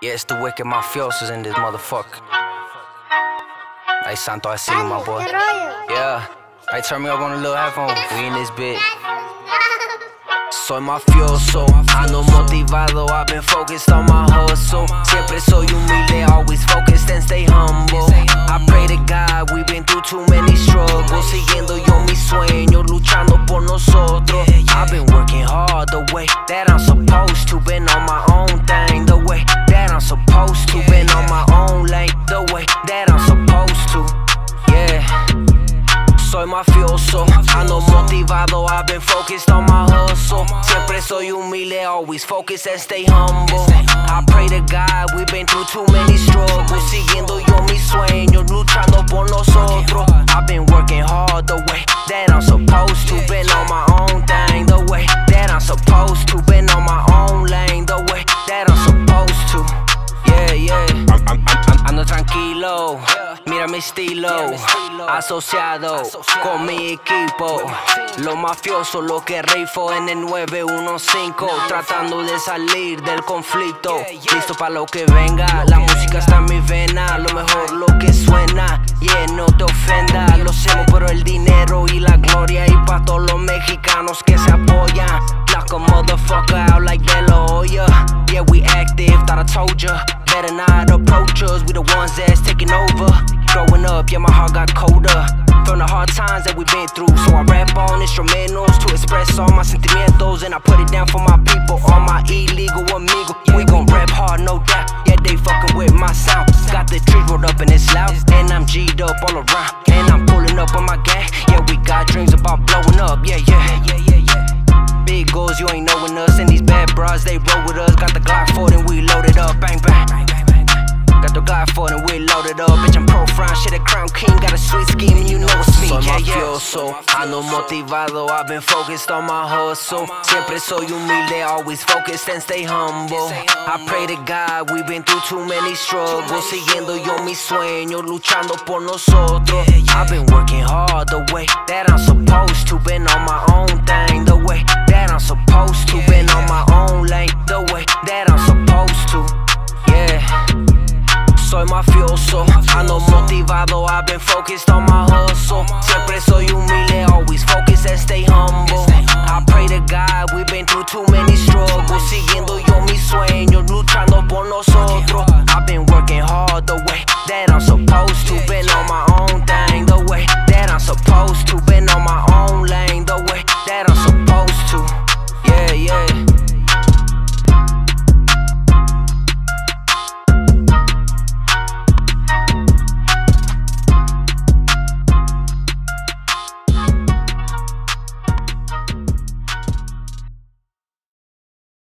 Yeah, it's the wicked mafiosos in this motherfucker. Hey, Santo, I see you, my boy. Yeah. Hey, turn me up on a little headphone. We in this bit. Soy mafioso, ando motivado, I've been focused on my hustle. Siempre soy humilde, Soy mafioso, ando motivado, I've been focused on my hustle. Siempre soy humilde, always focused and stay humble. I pray to God, we've been through too many struggles. Siguiendo yo mis sueños, luchando por nosotros. I've been working hard the way that I'm supposed to. Been on my own thing, the way that I'm supposed to. Been on my own lane, the way that I'm supposed to. Yeah, yeah. I'm, I'm, I'm, ando tranquilo, mira mi estilo. Asociado con mi equipo. Lo mafioso, lo que rifo en el 915. Tratando de salir del conflicto. Listo para lo que venga. La música está en mi vena. Lo mejor lo que suena. Yeah, no te ofenda. Lo hacemos por el dinero y la gloria. Y para todos los mexicanos que se apoyan. Knock a motherfucker out like De Hoya. Yeah, we active, thought I told ya. Better not approach us, we the ones that's taking over. Growing up, yeah, my heart got colder. From the hard times that we've been through. So I rap on instrumentals to express all my sentimientos. And I put it down for my people, all my illegal amigo. We gon' rap hard, no doubt. Yeah, they fucking with my sound. Got the trees rolled up and it's loud. And I'm G'd up all around. And I'm pulling up on my gang. Yeah, we got dreams about blowing up. Yeah, yeah, yeah, yeah, yeah. Big goals, you ain't knowing us. And these bad bras, they roll with us. Got the Glock 4 and we loaded a crown king. Got a sweet scheme and you know it's me. Soy mafioso, ando motivado. I've been focused on my hustle. Siempre soy humilde, always focused and stay humble. I pray to God, we've been through too many struggles. Siguiendo yo mis sueños, luchando por nosotros. I've been working hard the way that I'm supposed to. Been on my own mafioso. Ando motivado, I've been focused on my hustle. Siempre soy humilde, always focus and stay humble. I pray to God, we've been through too many struggles. Siguiendo yo mis sueños, luchando por nosotros. I've been working hard the way that I'm supposed to. Been on my own thing the way that I'm supposed to. Been on my